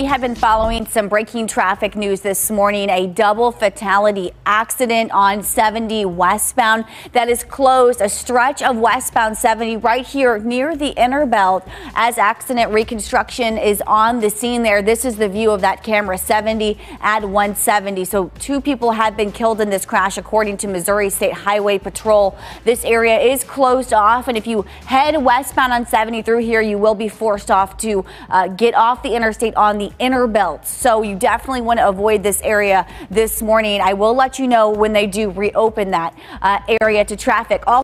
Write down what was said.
We have been following some breaking traffic news this morning. A double fatality accident on 70 westbound that is closed. A stretch of westbound 70 right here near the inner belt as accident reconstruction is on the scene there. This is the view of that camera 70 at 170. So two people have been killed in this crash according to Missouri State Highway Patrol. This area is closed off and if you head westbound on 70 through here you will be forced off to uh, get off the interstate on the inner belt. So you definitely want to avoid this area this morning. I will let you know when they do reopen that uh, area to traffic.